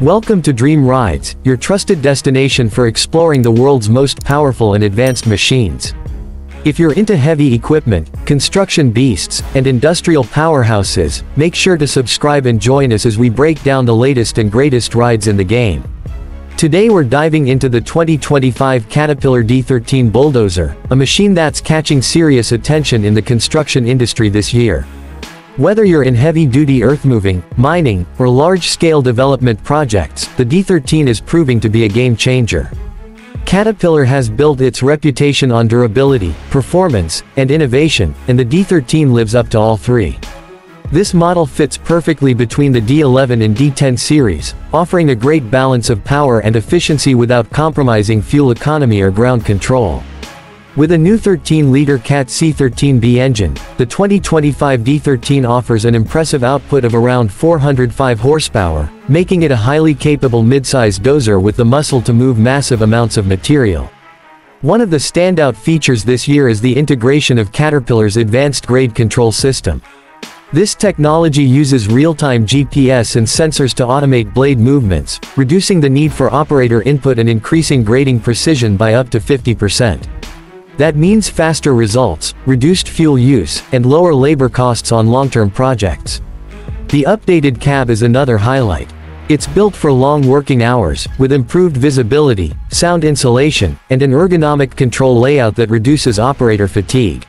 Welcome to Dream Rides, your trusted destination for exploring the world's most powerful and advanced machines. If you're into heavy equipment, construction beasts, and industrial powerhouses, make sure to subscribe and join us as we break down the latest and greatest rides in the game. Today we're diving into the 2025 Caterpillar D13 Bulldozer, a machine that's catching serious attention in the construction industry this year. Whether you're in heavy-duty earthmoving, mining, or large-scale development projects, the D13 is proving to be a game-changer. Caterpillar has built its reputation on durability, performance, and innovation, and the D13 lives up to all three. This model fits perfectly between the D11 and D10 series, offering a great balance of power and efficiency without compromising fuel economy or ground control. With a new 13-liter CAT C13B engine, the 2025 D13 offers an impressive output of around 405 horsepower, making it a highly capable mid-size dozer with the muscle to move massive amounts of material. One of the standout features this year is the integration of Caterpillar's advanced grade control system. This technology uses real-time GPS and sensors to automate blade movements, reducing the need for operator input and increasing grading precision by up to 50%. That means faster results, reduced fuel use, and lower labor costs on long-term projects. The updated cab is another highlight. It's built for long working hours, with improved visibility, sound insulation, and an ergonomic control layout that reduces operator fatigue.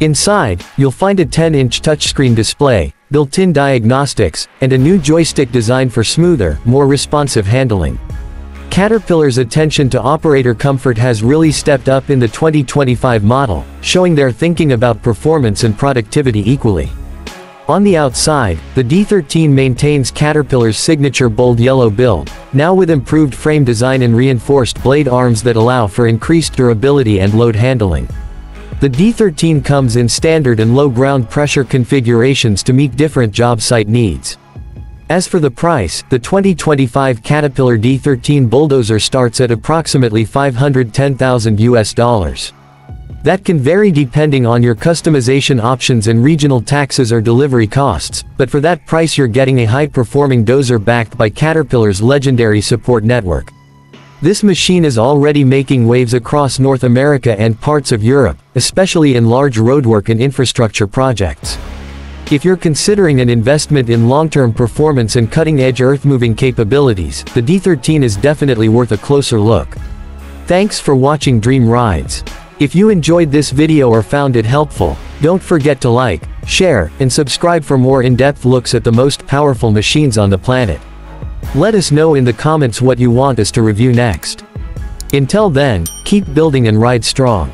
Inside, you'll find a 10-inch touchscreen display, built-in diagnostics, and a new joystick designed for smoother, more responsive handling. Caterpillar's attention to operator comfort has really stepped up in the 2025 model, showing they're thinking about performance and productivity equally. On the outside, the D13 maintains Caterpillar's signature bold yellow build, now with improved frame design and reinforced blade arms that allow for increased durability and load handling. The D13 comes in standard and low ground pressure configurations to meet different job site needs. As for the price, the 2025 Caterpillar D13 Bulldozer starts at approximately 510,000 US dollars. That can vary depending on your customization options and regional taxes or delivery costs, but for that price you're getting a high-performing dozer backed by Caterpillar's legendary support network. This machine is already making waves across North America and parts of Europe, especially in large roadwork and infrastructure projects. If you're considering an investment in long-term performance and cutting-edge earth-moving capabilities, the D13 is definitely worth a closer look. Thanks for watching Dream Rides. If you enjoyed this video or found it helpful, don't forget to like, share, and subscribe for more in-depth looks at the most powerful machines on the planet. Let us know in the comments what you want us to review next. Until then, keep building and ride strong.